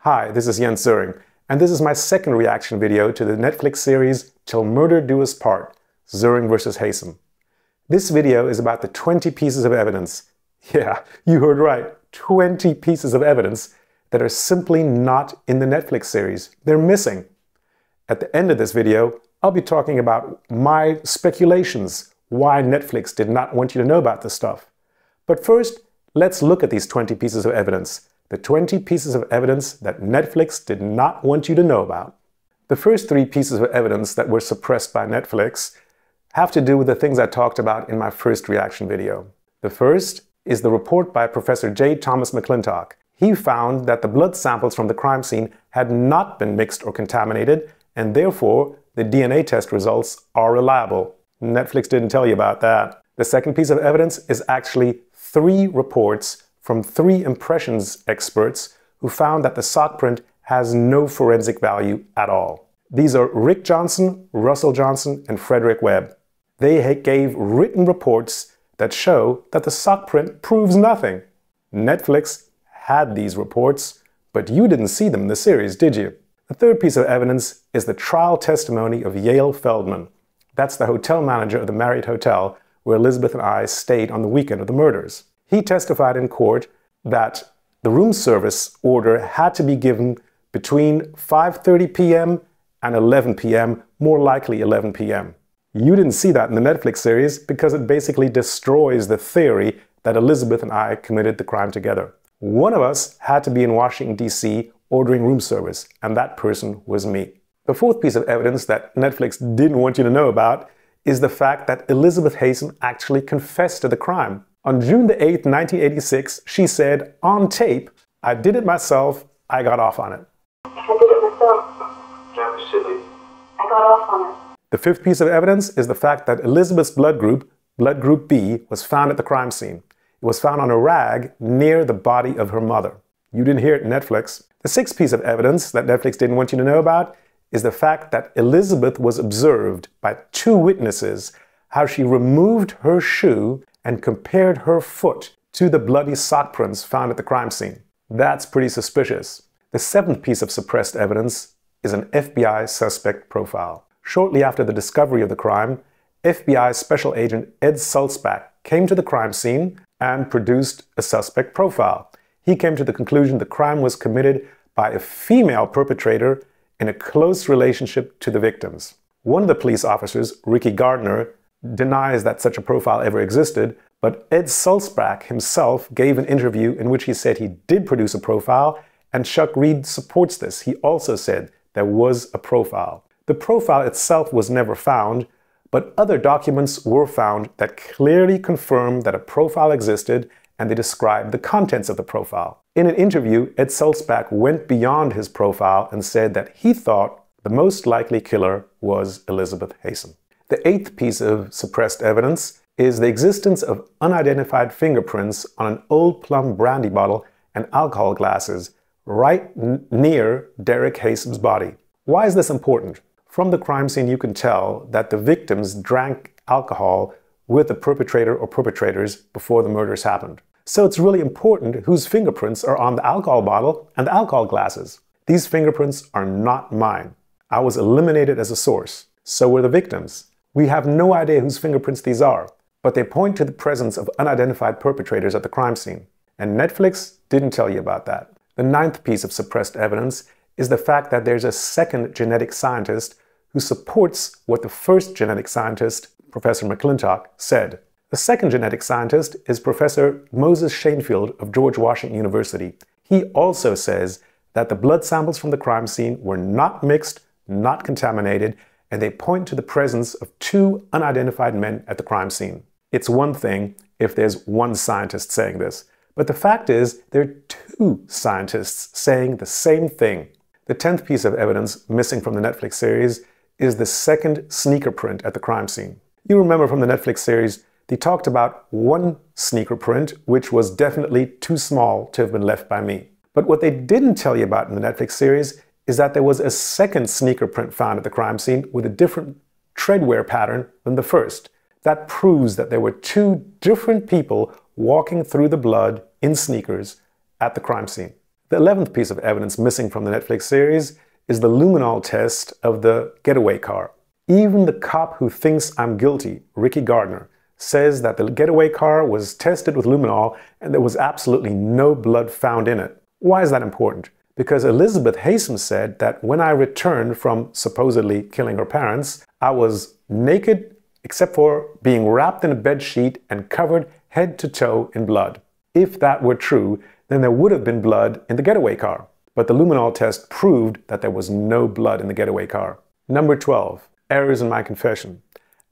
Hi, this is Jens Söring, and this is my second reaction video to the Netflix series Till Murder Do Us Part, Söring vs. Haysom. This video is about the 20 pieces of evidence, yeah, you heard right, 20 pieces of evidence that are simply not in the Netflix series. They're missing. At the end of this video, I'll be talking about my speculations why Netflix did not want you to know about this stuff. But first, let's look at these 20 pieces of evidence the 20 pieces of evidence that Netflix did not want you to know about. The first three pieces of evidence that were suppressed by Netflix have to do with the things I talked about in my first reaction video. The first is the report by Professor J. Thomas McClintock. He found that the blood samples from the crime scene had not been mixed or contaminated, and therefore the DNA test results are reliable. Netflix didn't tell you about that. The second piece of evidence is actually three reports from three impressions experts who found that the sock print has no forensic value at all. These are Rick Johnson, Russell Johnson, and Frederick Webb. They gave written reports that show that the sock print proves nothing. Netflix had these reports, but you didn't see them in the series, did you? The third piece of evidence is the trial testimony of Yale Feldman. That's the hotel manager of the Marriott Hotel where Elizabeth and I stayed on the weekend of the murders. He testified in court that the room service order had to be given between 5:30 p.m. and 11 p.m., more likely 11 p.m. You didn't see that in the Netflix series because it basically destroys the theory that Elizabeth and I committed the crime together. One of us had to be in Washington, D.C. ordering room service, and that person was me. The fourth piece of evidence that Netflix didn't want you to know about is the fact that Elizabeth Haysom actually confessed to the crime. On June the 8th, 1986, she said on tape, I did it myself, I got off on it. I did it myself. That was silly. I got off on it. The fifth piece of evidence is the fact that Elizabeth's blood group, blood group B, was found at the crime scene. It was found on a rag near the body of her mother. You didn't hear it Netflix. The sixth piece of evidence that Netflix didn't want you to know about is the fact that Elizabeth was observed by two witnesses how she removed her shoe and compared her foot to the bloody sock prints found at the crime scene. That's pretty suspicious. The seventh piece of suppressed evidence is an FBI suspect profile. Shortly after the discovery of the crime, FBI Special Agent Ed Sulzbach came to the crime scene and produced a suspect profile. He came to the conclusion the crime was committed by a female perpetrator in a close relationship to the victims. One of the police officers, Ricky Gardner, denies that such a profile ever existed, but Ed Sulzbach himself gave an interview in which he said he did produce a profile, and Chuck Reid supports this. He also said there was a profile. The profile itself was never found, but other documents were found that clearly confirm that a profile existed and they described the contents of the profile. In an interview, Ed Sulzbach went beyond his profile and said that he thought the most likely killer was Elizabeth Haysom. The eighth piece of suppressed evidence is the existence of unidentified fingerprints on an old plum brandy bottle and alcohol glasses right near Derek Haysom's body. Why is this important? From the crime scene, you can tell that the victims drank alcohol with the perpetrator or perpetrators before the murders happened. So it's really important whose fingerprints are on the alcohol bottle and the alcohol glasses. These fingerprints are not mine. I was eliminated as a source. So were the victims. We have no idea whose fingerprints these are, but they point to the presence of unidentified perpetrators at the crime scene. And Netflix didn't tell you about that. The ninth piece of suppressed evidence is the fact that there's a second genetic scientist who supports what the first genetic scientist, Professor McClintock, said. The second genetic scientist is Professor Moses Schanfield of George Washington University. He also says that the blood samples from the crime scene were not mixed, not contaminated, and they point to the presence of two unidentified men at the crime scene. It's one thing if there's one scientist saying this, but the fact is there are two scientists saying the same thing. The tenth piece of evidence missing from the Netflix series is the second sneaker print at the crime scene. You remember from the Netflix series, they talked about one sneaker print, which was definitely too small to have been left by me. But what they didn't tell you about in the Netflix series is that there was a second sneaker print found at the crime scene with a different treadwear pattern than the first. That proves that there were two different people walking through the blood in sneakers at the crime scene. The 11th piece of evidence missing from the Netflix series is the luminol test of the getaway car. Even the cop who thinks I'm guilty, Ricky Gardner, says that the getaway car was tested with luminol and there was absolutely no blood found in it. Why is that important? Because Elizabeth Haysom said that when I returned from supposedly killing her parents, I was naked except for being wrapped in a bed sheet and covered head to toe in blood. If that were true, then there would have been blood in the getaway car. But the luminol test proved that there was no blood in the getaway car. Number 12, errors in my confession.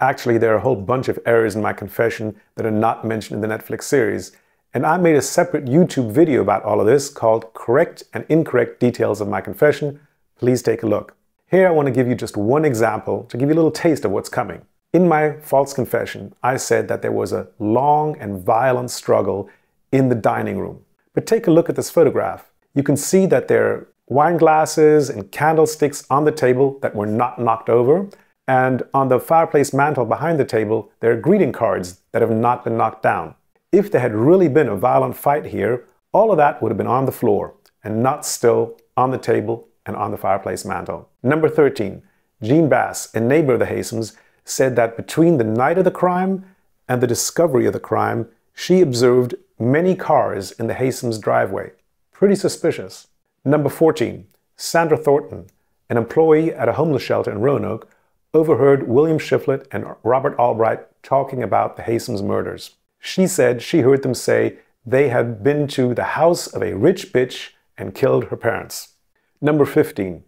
Actually, there are a whole bunch of errors in my confession that are not mentioned in the Netflix series, and I made a separate YouTube video about all of this called Correct and Incorrect Details of My Confession. Please take a look. Here I want to give you just one example to give you a little taste of what's coming. In my false confession, I said that there was a long and violent struggle in the dining room. But take a look at this photograph. You can see that there are wine glasses and candlesticks on the table that were not knocked over, and on the fireplace mantel behind the table, there are greeting cards that have not been knocked down. If there had really been a violent fight here, all of that would have been on the floor and not still on the table and on the fireplace mantel. Number 13, Jean Bass, a neighbor of the Haysoms, said that between the night of the crime and the discovery of the crime, she observed many cars in the Haysoms' driveway. Pretty suspicious. Number 14, Sandra Thornton, an employee at a homeless shelter in Roanoke, overheard William Shiflett and Robert Albright talking about the Haysoms murders. She said she heard them say they had been to the house of a rich bitch and killed her parents. Number 15.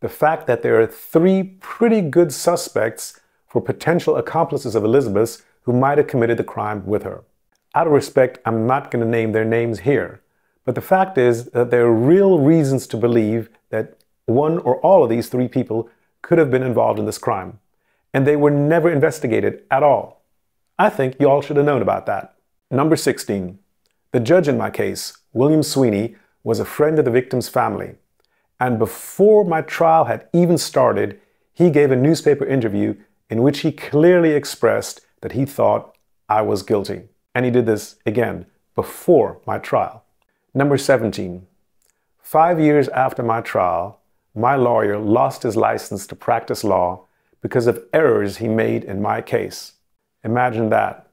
The fact that there are three pretty good suspects for potential accomplices of Elizabeth who might have committed the crime with her. Out of respect, I'm not going to name their names here, but the fact is that there are real reasons to believe that one or all of these three people could have been involved in this crime, and they were never investigated at all. I think you all should have known about that. Number 16. The judge in my case, William Sweeney, was a friend of the victim's family, and before my trial had even started, he gave a newspaper interview in which he clearly expressed that he thought I was guilty. And he did this again before my trial. Number 17. Five years after my trial, my lawyer lost his license to practice law because of errors he made in my case. Imagine that.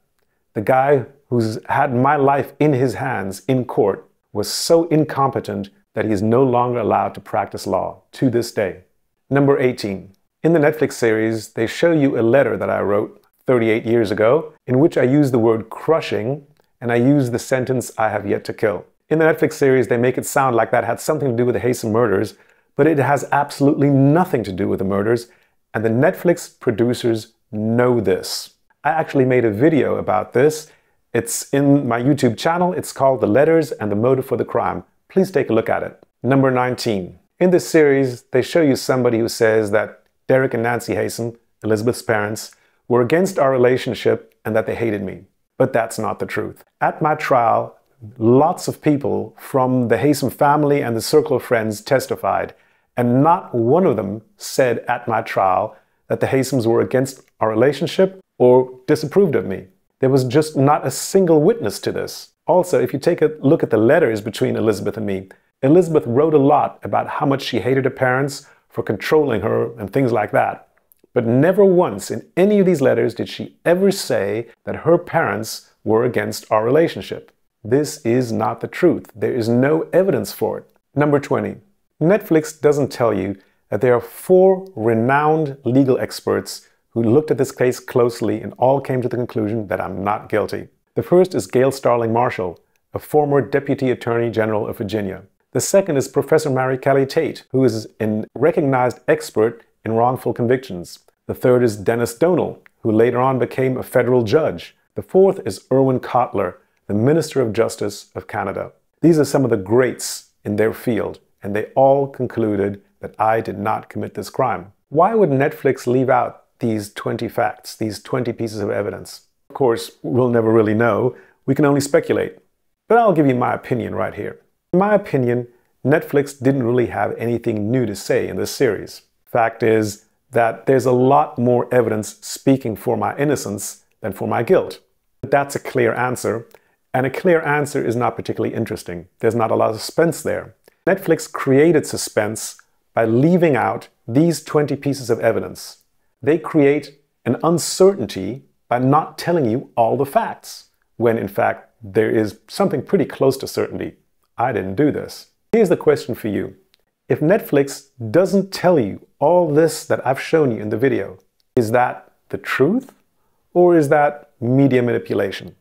The guy who's had my life in his hands in court was so incompetent that he is no longer allowed to practice law to this day. Number 18. In the Netflix series, they show you a letter that I wrote 38 years ago in which I use the word crushing and I use the sentence, I have yet to kill. In the Netflix series, they make it sound like that had something to do with the Haysom murders, but it has absolutely nothing to do with the murders, and the Netflix producers know this. I actually made a video about this. It's in my YouTube channel. It's called The Letters and the Motive for the Crime. Please take a look at it. Number 19. In this series, they show you somebody who says that Derek and Nancy Haysom, Elizabeth's parents, were against our relationship and that they hated me. But that's not the truth. At my trial, lots of people from the Haysom family and the circle of friends testified, and not one of them said at my trial that the Haysoms were against our relationship or disapproved of me. There was just not a single witness to this. Also, if you take a look at the letters between Elizabeth and me, Elizabeth wrote a lot about how much she hated her parents for controlling her and things like that. But never once in any of these letters did she ever say that her parents were against our relationship. This is not the truth. There is no evidence for it. Number 20. Netflix doesn't tell you that there are four renowned legal experts who looked at this case closely and all came to the conclusion that I'm not guilty. The first is Gail Starling Marshall, a former Deputy Attorney General of Virginia. The second is Professor Mary Kelly Tate, who is a recognized expert in wrongful convictions. The third is Dennis Dohnal, who later on became a federal judge. The fourth is Irwin Cotler, the Minister of Justice of Canada. These are some of the greats in their field, and they all concluded that I did not commit this crime. Why would Netflix leave out these 20 facts, these 20 pieces of evidence? Of course, we'll never really know. We can only speculate. But I'll give you my opinion right here. In my opinion, Netflix didn't really have anything new to say in this series. Fact is that there's a lot more evidence speaking for my innocence than for my guilt. But that's a clear answer, and a clear answer is not particularly interesting. There's not a lot of suspense there. Netflix created suspense by leaving out these 20 pieces of evidence. They create an uncertainty by not telling you all the facts, when in fact there is something pretty close to certainty. I didn't do this. Here's the question for you. If Netflix doesn't tell you all this that I've shown you in the video, is that the truth or is that media manipulation?